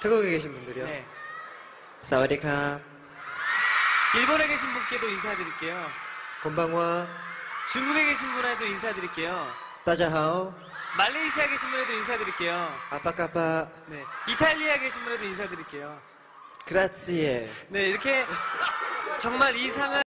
태국에 계신 분들이요. 네. 사와디캅. 일본에 계신 분께도 인사드릴게요. 건방와. 중국에 계신 분에도 인사드릴게요. 따자하오. 말레이시아 계신 분에도 인사드릴게요. 아빠까빠. 네. 이탈리아 계신 분에도 인사드릴게요. 그라치에. 네, 이렇게 정말 이상한